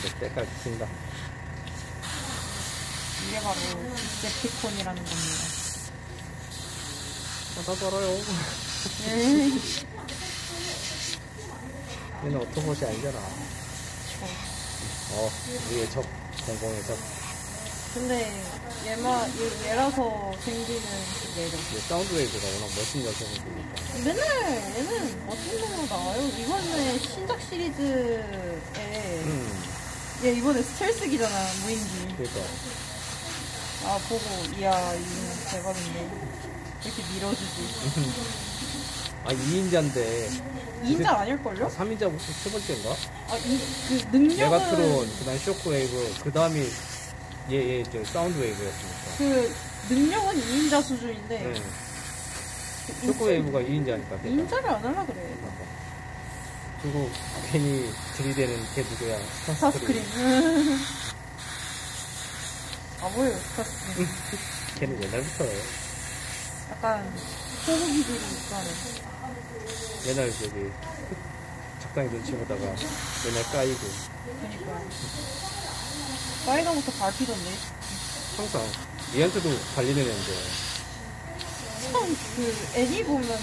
진짜 때깔 붙인다. 이게 바로 디셉티콘이라는 겁니다. 나도 알아요. 에이. 얘는 오토봇이 아니잖아. 어, 우리의 적, 공공의 적. 근데 얘마 얘- 얘라서 생기는 그 매력. 이제 사운드 웨이브가 워낙 멋진 녀석이니까. 맨날 얘는 멋진 놈으로 나와요. 이번에 신작 시리즈에 음, 얘 이번에 스텔스기잖아 무인기. 그니까. 아 보고 이야 이건 대박인데 이렇게 밀어주지. 아, 2인자인데. 2인자 아닐걸요? 3인자 세 번째인가? 아이그 능력은 메가트론, 그 다음 쇼크웨이브, 그 다음이 얘, 얘, 저 사운드 웨이브였으니까. 그 능력은 2인자 수준인데 네. 쇼크웨이브가 2인자니까. 2인자를 안 하려 그래. 그리고 괜히 들이대는 걔 누구야? 스타스크린. 아 뭐예요 스타스크린. 걔는 옛날부터요. 약간 호흡기들이 있다네. 옛날 저기 적당히 눈치 보다가 맨날 까이고 그니까. 빨간부터 밟히던데. 항상 얘한테도 갈리는 애인데 참, 그, 애니 보면은,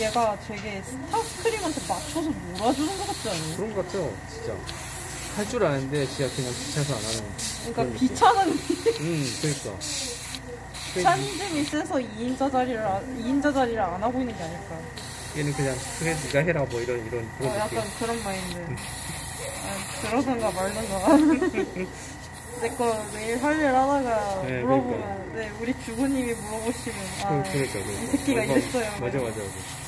얘가 되게 스타스크림한테 맞춰서 놀아주는 것 같지 않아요? 그런 것 같아요 진짜 할 줄 아는데 지가 그냥 귀찮아서 안 하는 그러니까 그런 느낌. 귀찮은, 음 그러니까 귀차니즘이 세서 2인자 자리를, 안- 2인자 자리를 안 하고 있는 게 아닐까. 얘는 그냥 그래 네가 해라 뭐 이런 이런 그런 어, 느낌 약간 그런 마인드. 아, 그러던가 말던가. 내거 매일 할일 하다가 네, 물어보면, 네, 우리 주부님이 물어보시면, 아, 그, 그러니까 그러니까. 이 새끼가 어, 이랬어요. 맞아 맞아 맞아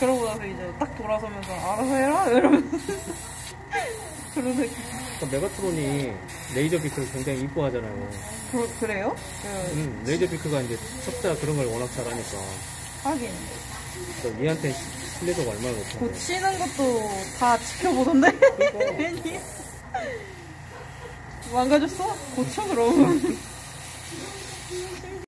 그러고 나서 이제 딱 돌아서면서, 알아서 해라? 이러면서. 그런 느낌. 그러니까 메가트론이 레이저 비크를 굉장히 이뻐하잖아요 그, 그래요? 그, 음, 레이저 비크가 이제 첩자 그런 걸 워낙 잘하니까 하긴. 그러니까 얘한테 신뢰도가 얼마나 높은데 고치는 것도 다 지켜보던데? 그러니까. 괜히. 망가졌어? 고쳐 그럼